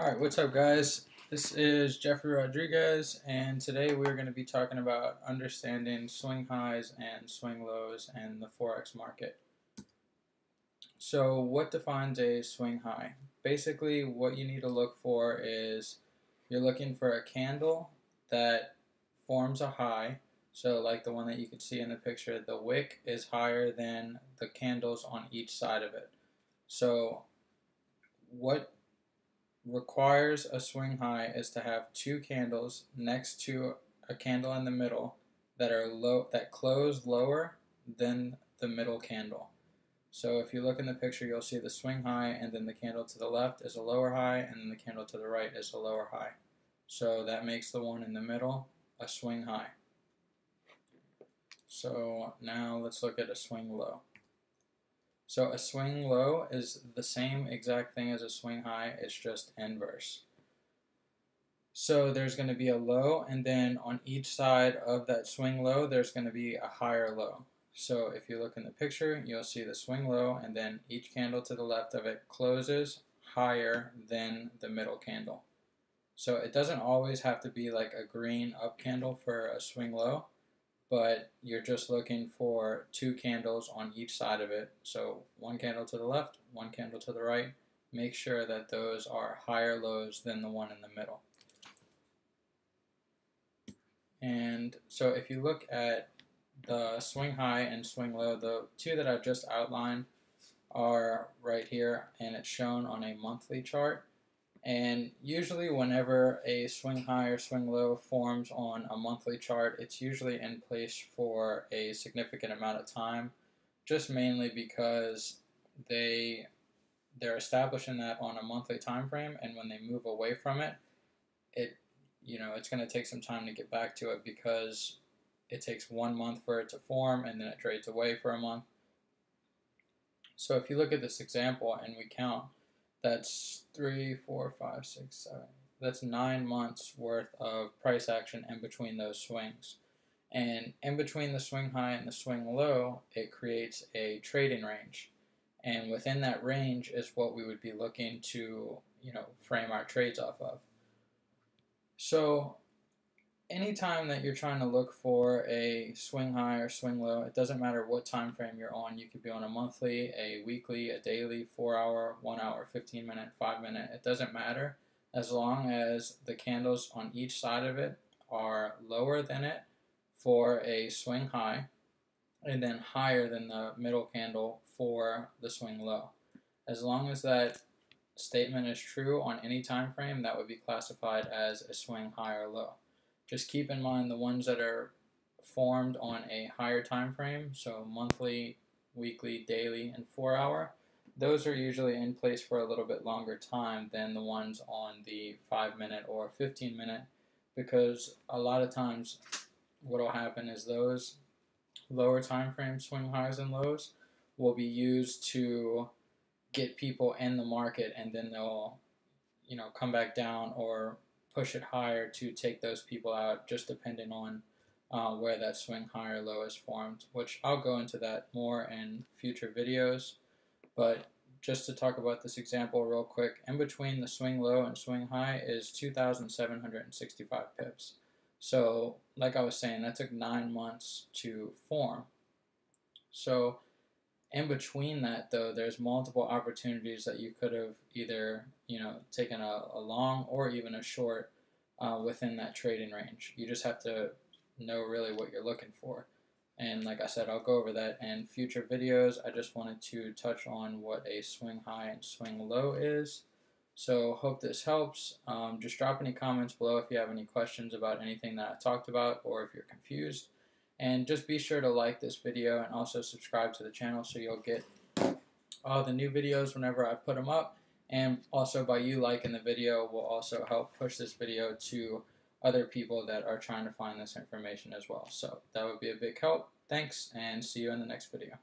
Alright, what's up guys? This is Jeffrey Rodriguez and today we're going to be talking about understanding swing highs and swing lows and the Forex market. So what defines a swing high? Basically what you need to look for is you're looking for a candle that forms a high. So like the one that you can see in the picture, the wick is higher than the candles on each side of it. So what requires a swing high is to have two candles next to a candle in the middle that are low that close lower than the middle candle. So if you look in the picture, you'll see the swing high, and then the candle to the left is a lower high, and then the candle to the right is a lower high. So that makes the one in the middle a swing high. So now let's look at a swing low. So a swing low is the same exact thing as a swing high, it's just inverse. So there's going to be a low, and then on each side of that swing low, there's going to be a higher low. So if you look in the picture, you'll see the swing low, and then each candle to the left of it closes higher than the middle candle. So it doesn't always have to be like a green up candle for a swing low but you're just looking for two candles on each side of it. So one candle to the left, one candle to the right. Make sure that those are higher lows than the one in the middle. And so if you look at the swing high and swing low, the two that I've just outlined are right here and it's shown on a monthly chart. And usually whenever a swing high or swing low forms on a monthly chart, it's usually in place for a significant amount of time, just mainly because they they're establishing that on a monthly time frame and when they move away from it, it you know, it's going to take some time to get back to it because it takes one month for it to form and then it trades away for a month. So if you look at this example and we count that's three, four, five, six, seven. That's nine months worth of price action in between those swings. And in between the swing high and the swing low, it creates a trading range. And within that range is what we would be looking to, you know, frame our trades off of. So anytime that you're trying to look for a swing high or swing low, it doesn't matter what time frame you're on. You could be on a monthly, a weekly, a daily, four hour, one hour, 15 minute, five minute. It doesn't matter as long as the candles on each side of it are lower than it for a swing high and then higher than the middle candle for the swing low. As long as that statement is true on any time frame, that would be classified as a swing high or low. Just keep in mind the ones that are formed on a higher time frame, so monthly, weekly, daily, and four hour, those are usually in place for a little bit longer time than the ones on the 5 minute or 15 minute because a lot of times what will happen is those lower time frame swing highs and lows will be used to get people in the market and then they'll you know come back down or push it higher to take those people out, just depending on uh, where that swing high or low is formed, which I'll go into that more in future videos. But just to talk about this example real quick, in between the swing low and swing high is 2,765 pips. So, like I was saying, that took nine months to form. So, in between that though there's multiple opportunities that you could have either you know taken a, a long or even a short uh, within that trading range. You just have to know really what you're looking for. And like I said I'll go over that in future videos. I just wanted to touch on what a swing high and swing low is. So hope this helps. Um, just drop any comments below if you have any questions about anything that I talked about or if you're confused and just be sure to like this video and also subscribe to the channel so you'll get all the new videos whenever I put them up. And also by you liking the video will also help push this video to other people that are trying to find this information as well. So that would be a big help. Thanks and see you in the next video.